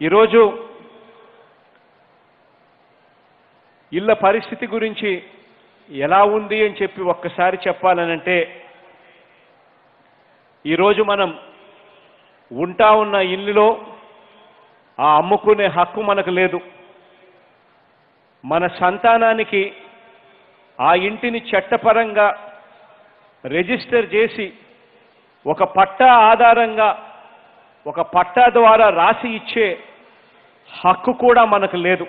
ఈరోజు ఇళ్ళ పరిస్థితి గురించి ఎలా ఉంది అని చెప్పి ఒక్కసారి చెప్పాలనంటే ఈరోజు మనం ఉంటా ఉన్న ఇల్లులో ఆ అమ్ముకునే హక్కు మనకు లేదు. మన సంతానానికి ఆ ఇంటిని చట్టపరంగా రిజిస్టర్ చేసి ఒక పట్టా ఆధారంగా ఒక పట్టా ద్వారా రాసి ఇచ్చే హక్కు కూడా మనకు లేదు.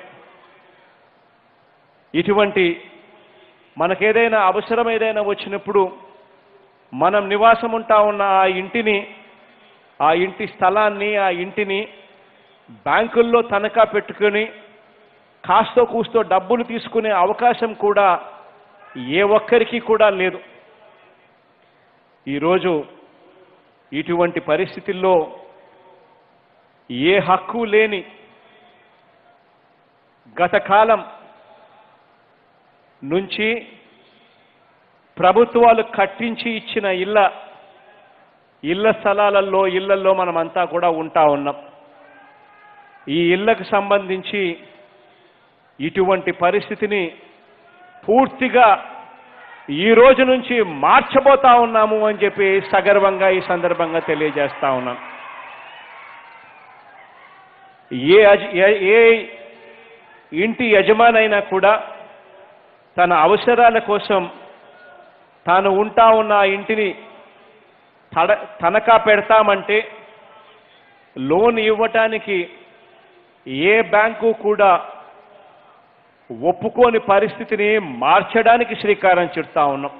ఇటువంటి మనకేదైనా అవసరం ఏదైనా వచ్చినప్పుడు మనం నివాసం ఉంటా ఉన్న ఆ ఇంటిని ఆ ఇంటి స్థలాన్ని ఆ ఇంటిని బ్యాంకుల్లో తనఖా పెట్టుకొని కాస్తో కూస్తో డబ్బులు తీసుకునే అవకాశం కూడా ఏ ఒక్కరికి కూడా లేదు. ఈరోజు ఇటువంటి పరిస్థితుల్లో ఏ హక్కు లేని గత కాలం నుంచి ప్రభుత్వాలు కట్టించి ఇచ్చిన ఇళ్ళ ఇళ్ళ స్థలాలలో ఇళ్ళలో మనమంతా కూడా ఉంటా ఉన్నాం. ఈ ఇళ్ళకు సంబంధించి ఇటువంటి పరిస్థితిని పూర్తిగా ఈ రోజు నుంచి మార్చబోతా ఉన్నాము అని చెప్పి సగర్వంగా ఈ సందర్భంగా తెలియజేస్తా ఉన్నాం. ఏ ఏ- ఏ ఇంటి యజమానైనా కూడా తన అవసరాల కోసం తాను ఉంటా ఉన్న ఆ ఇంటిని తడ తనఖా పెడతామంటే లోన్ ఇవ్వటానికి ఏ బ్యాంకు కూడా ఒప్పుకోని పరిస్థితిని మార్చడానికి శ్రీకారం చుడతా ఉన్నాం.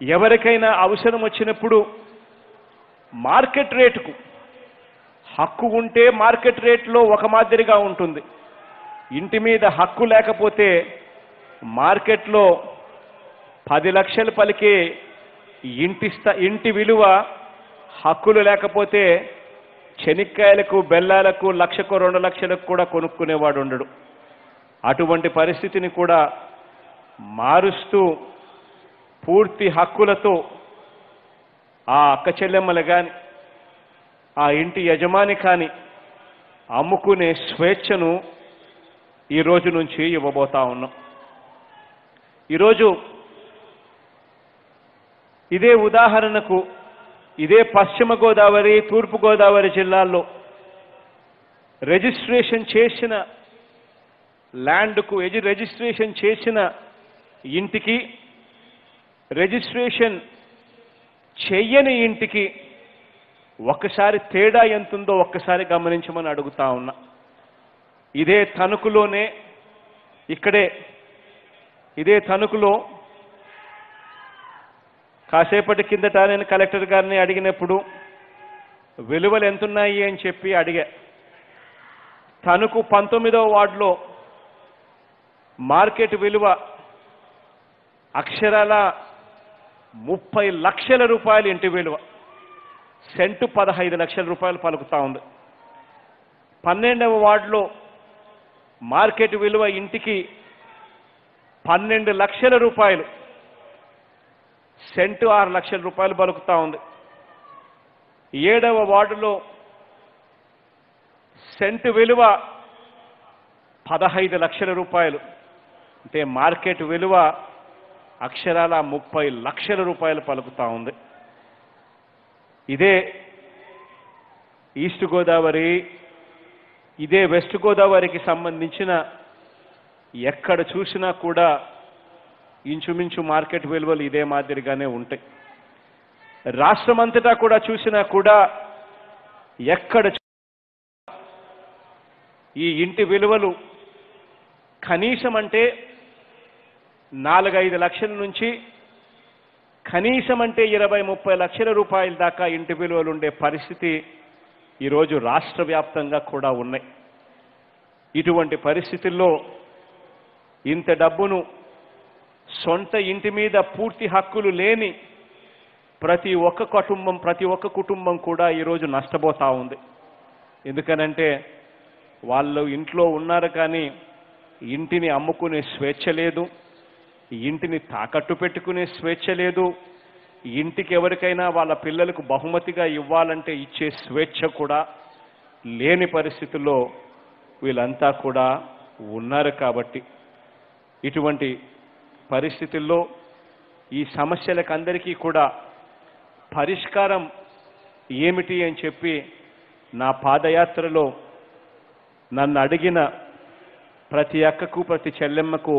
ఎవరికైనా అవసరం వచ్చినప్పుడు మార్కెట్ రేటుకు హక్కు ఉంటే మార్కెట్ రేట్లో ఒక మాదిరిగా ఉంటుంది. ఇంటి మీద హక్కు లేకపోతే మార్కెట్లో పది లక్షలు పలికే ఇంటి ఇంటి విలువ హక్కులు లేకపోతే చెనిక్కాయలకు బెల్లాలకు లక్షకు రెండు లక్షలకు కూడా కొనుక్కునేవాడు ఉండడు. అటువంటి పరిస్థితిని కూడా మారుస్తూ పూర్తి హక్కులతో ఆ అక్క చెల్లెమ్మలు కానీ ఆ ఇంటి యజమాని కానీ అమ్ముకునే స్వేచ్ఛను ఈ రోజు నుంచి ఇవ్వబోతా ఉన్నాం. ఈరోజు ఇదే ఉదాహరణకు ఇదే పశ్చిమ గోదావరి తూర్పు గోదావరి జిల్లాల్లో రిజిస్ట్రేషన్ చేసిన ల్యాండ్కు ఎజి రిజిస్ట్రేషన్ చేసిన ఇంటికి రిజిస్ట్రేషన్ చెయ్యని ఇంటికి ఒకసారి తేడా ఎంతుందో ఒక్కసారి గమనించమని అడుగుతా ఉన్నా. ఇదే తణుకులోనే ఇక్కడే ఇదే తణుకులో కాసేపటి కిందట నేను కలెక్టర్ గారిని అడిగినప్పుడు విలువలు ఎంతున్నాయి అని చెప్పి అడిగా. తణుకు పంతొమ్మిదవ వార్డులో మార్కెట్ విలువ అక్షరాల ముప్పై లక్షల రూపాయలు ఇంటి విలువ. సెంటు పదహైదు లక్షల రూపాయలు పలుకుతా ఉంది. పన్నెండవ వార్డులో మార్కెట్ విలువ ఇంటికి పన్నెండు లక్షల రూపాయలు. సెంటు ఆరు లక్షల రూపాయలు పలుకుతా ఉంది. ఏడవ వార్డులో సెంటు విలువ పదహైదు లక్షల రూపాయలు. అంటే మార్కెట్ విలువ అక్షరాల ముప్పై లక్షల రూపాయలు పలుకుతా ఉంది. ఇదే ఈస్ట్ గోదావరి ఇదే వెస్ట్ గోదావరికి సంబంధించిన ఎక్కడ చూసినా కూడా ఇంచుమించు మార్కెట్ విలువలు ఇదే మాదిరిగానే ఉంటాయి. రాష్ట్రమంతటా కూడా చూసినా కూడా ఎక్కడ ఈ ఇంటి విలువలు కనీసం అంటే నాలుగైదు లక్షల నుంచి కనీసం అంటే ఇరవై ముప్పై లక్షల రూపాయల దాకా ఇంటి విలువలు ఉండే పరిస్థితి ఈరోజు రాష్ట్ర వ్యాప్తంగా కూడా ఉన్నాయి. ఇటువంటి పరిస్థితుల్లో ఇంత డబ్బును సొంత ఇంటి మీద పూర్తి హక్కులు లేని ప్రతి ఒక్క కుటుంబం ప్రతి ఒక్క కుటుంబం కూడా ఈరోజు నష్టపోతా ఉంది. ఎందుకనంటే వాళ్ళు ఇంట్లో ఉన్నారు కానీ ఇంటిని అమ్ముకునే స్వేచ్ఛ లేదు. ఇంటిని తాకట్టు పెట్టుకునే స్వేచ్ఛ లేదు. ఇంటికి ఎవరికైనా వాళ్ళ పిల్లలకు బహుమతిగా ఇవ్వాలంటే ఇచ్చే స్వేచ్ఛ కూడా లేని పరిస్థితుల్లో వీళ్ళంతా కూడా ఉన్నారు కాబట్టి ఇటువంటి పరిస్థితుల్లో ఈ సమస్యలకు అందరికీ కూడా పరిష్కారం ఏమిటి అని చెప్పి నా పాదయాత్రలో నన్ను అడిగిన ప్రతి అక్కకు ప్రతి చెల్లెమ్మకు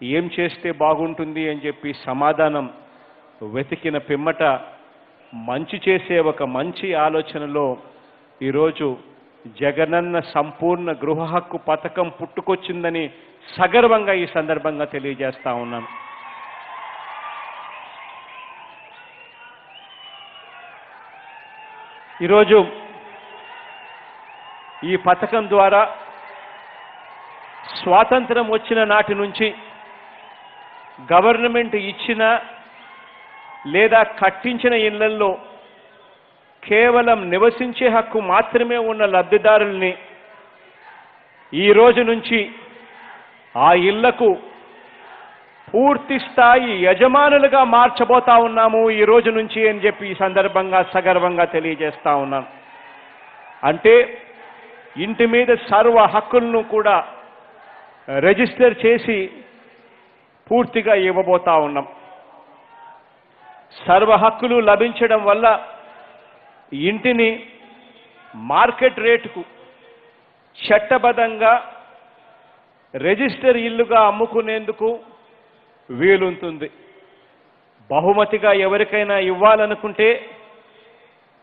ఏం చేస్తే బాగుంటుంది అని చెప్పి సమాధానం వెతికిన పిమ్మట మంచి చేసే ఒక మంచి ఆలోచనలో ఈరోజు జగనన్న సంపూర్ణ గృహ హక్కు పథకం పుట్టుకొచ్చిందని సగర్వంగా ఈ సందర్భంగా తెలియజేస్తా ఉన్నాను ఈరోజు ఈ పథకం ద్వారా స్వాతంత్రం వచ్చిన నాటి నుంచి గవర్నమెంట్ ఇచ్చిన లేదా కట్టించిన ఇళ్ళల్లో కేవలం నివసించే హక్కు మాత్రమే ఉన్న లబ్ధిదారుల్ని ఈ రోజు నుంచి ఆ ఇళ్ళకు పూర్తి స్థాయి యజమానులుగా మార్చబోతా ఉన్నాము ఈ రోజు నుంచి అని చెప్పి ఈ సందర్భంగా సగర్వంగా తెలియజేస్తా ఉన్నాను. అంటే ఇంటి మీద సర్వ హక్కులను కూడా రిజిస్టర్ చేసి పూర్తిగా ఇవ్వబోతా ఉన్నాం. సర్వ హక్కులు లభించడం వల్ల ఇంటిని మార్కెట్ రేటుకు చట్టబద్ధంగా రిజిస్టర్ ఇల్లుగా అమ్ముకునేందుకు వీలుంటుంది. బహుమతిగా ఎవరికైనా ఇవ్వాలనుకుంటే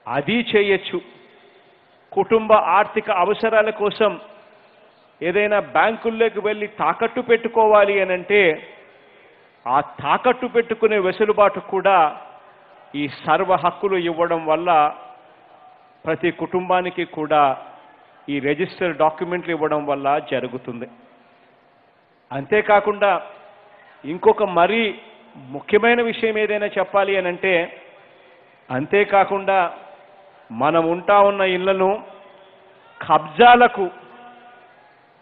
అది చేయొచ్చు. కుటుంబ ఆర్థిక అవసరాల కోసం ఏదైనా బ్యాంకుల్లోకి వెళ్ళి తాకట్టు పెట్టుకోవాలి అని అంటే ఆ తాకట్టు పెట్టుకునే వెసులుబాటు కూడా ఈ సర్వ హక్కులు ఇవ్వడం వల్ల ప్రతి కుటుంబానికి కూడా ఈ రిజిస్టర్ డాక్యుమెంట్లు ఇవ్వడం వల్ల జరుగుతుంది. అంతేకాకుండా ఇంకొక మరీ ముఖ్యమైన విషయం ఏదైనా చెప్పాలి అని అంటే అంతేకాకుండా మనం ఉంటా ఉన్న ఇళ్ళను కబ్జాలకు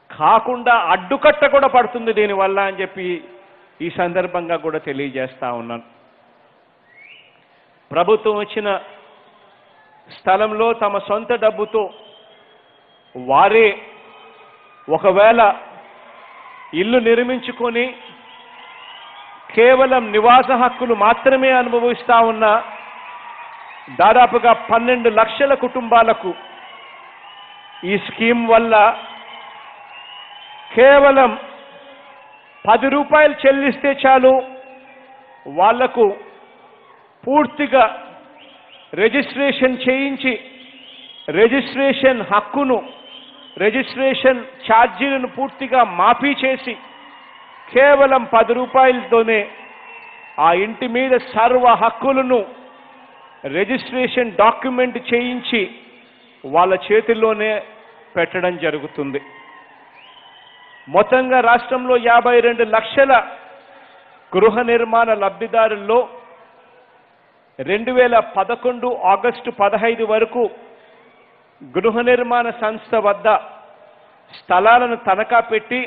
కాకుండా అడ్డుకట్ట కూడా పడుతుంది దీనివల్ల అని చెప్పి ఈ సందర్భంగా కూడా తెలియజేస్తా ఉన్నాను. ప్రభుత్వం వచ్చిన స్థలంలో తమ సొంత డబ్బుతో వారే ఒకవేళ ఇల్లు నిర్మించుకొని కేవలం నివాస హక్కులు మాత్రమే అనుభవిస్తా ఉన్న దాదాపుగా పన్నెండు లక్షల కుటుంబాలకు ఈ స్కీమ్ వల్ల కేవలం పది రూపాయలు చెల్లిస్తే చాలు. వాళ్ళకు పూర్తిగా రిజిస్ట్రేషన్ చేయించి రిజిస్ట్రేషన్ హక్కును రిజిస్ట్రేషన్ ఛార్జీలను పూర్తిగా మాఫీ చేసి కేవలం పది రూపాయలతోనే ఆ ఇంటి మీద సర్వ హక్కులను రిజిస్ట్రేషన్ డాక్యుమెంట్ చేయించి వాళ్ళ చేతిలోనే పెట్టడం జరుగుతుంది. మొత్తంగా రాష్ట్రంలో యాభై రెండు లక్షల గృహ నిర్మాణ లబ్ధిదారుల్లో రెండు వేల పదకొండు ఆగస్టు పదహైదు వరకు గృహ నిర్మాణ సంస్థ వద్ద స్థలాలను తనఖా పెట్టి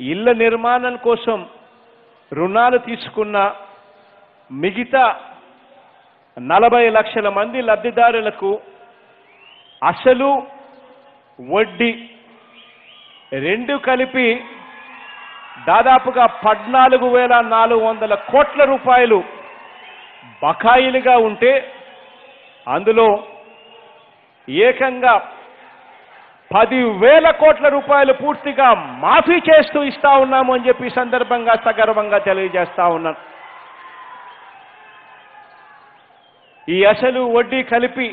ఇళ్ళ నిర్మాణం కోసం రుణాలు తీసుకున్న మిగతా నలభై లక్షల మంది లబ్ధిదారులకు అసలు వడ్డీ రెండు కలిపి దాదాపుగా పద్నాలుగు వేల నాలుగు వందల కోట్ల రూపాయలు బకాయిలుగా ఉంటే అందులో ఏకంగా పదివేల కోట్ల రూపాయలు పూర్తిగా మాఫీ చేస్తూ ఇస్తా ఉన్నాము అని చెప్పి సందర్భంగా సగర్వంగా తెలియజేస్తా ఉన్నాను. ఈ అసలు వడ్డీ కలిపి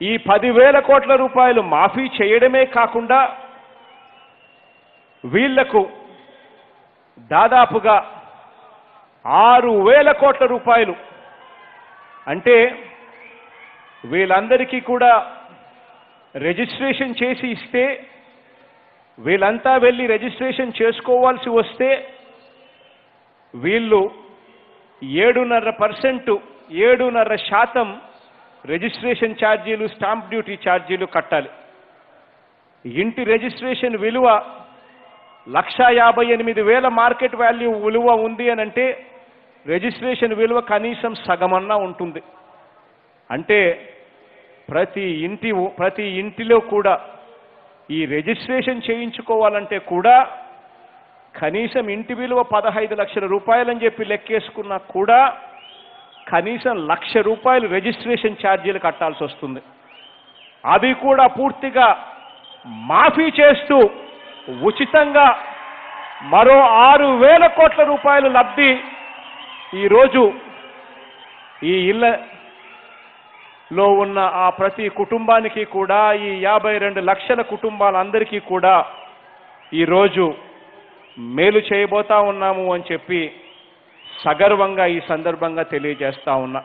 ఈ పదివేల కోట్ల రూపాయలు మాఫీ చేయడమే కాకుండా వీళ్ళకు దాదాపుగా ఆరు వేల కోట్ల రూపాయలు. అంటే వీళ్ళందరికీ కూడా రిజిస్ట్రేషన్ చేసి ఇస్తే వీళ్ళంతా వెళ్ళి రిజిస్ట్రేషన్ చేసుకోవాల్సి వస్తే వీళ్ళు ఏడున్నర పర్సెంట్ ఏడున్నర శాతం రిజిస్ట్రేషన్ ఛార్జీలు స్టాంప్ డ్యూటీ ఛార్జీలు కట్టాలి. ఇంటి రిజిస్ట్రేషన్ విలువ లక్ష యాభై ఎనిమిది వేల మార్కెట్ వాల్యూ విలువ ఉంది అని అంటే రిజిస్ట్రేషన్ విలువ కనీసం సగమన్నా ఉంటుంది. అంటే ప్రతి ఇంటి ప్రతి ఇంటిలో కూడా ఈ రిజిస్ట్రేషన్ చేయించుకోవాలంటే కూడా కనీసం ఇంటి విలువ పదహైదు లక్షల రూపాయలని చెప్పి లెక్కేసుకున్నా కూడా కనీసం లక్ష రూపాయలు రిజిస్ట్రేషన్ ఛార్జీలు కట్టాల్సి వస్తుంది. అవి కూడా పూర్తిగా మాఫీ చేస్తూ ఉచితంగా మరో ఆరు వేల కోట్ల రూపాయలు లబ్ధి ఈరోజు ఈ ఇళ్ళలో ఉన్న ఆ ప్రతి కుటుంబానికి కూడా ఈ యాభై రెండు లక్షల కుటుంబాలందరికీ కూడా ఈరోజు మేలు చేయబోతా ఉన్నాము అని చెప్పి సగర్వంగా ఈ సందర్భంగా తెలియజేస్తా ఉన్నా.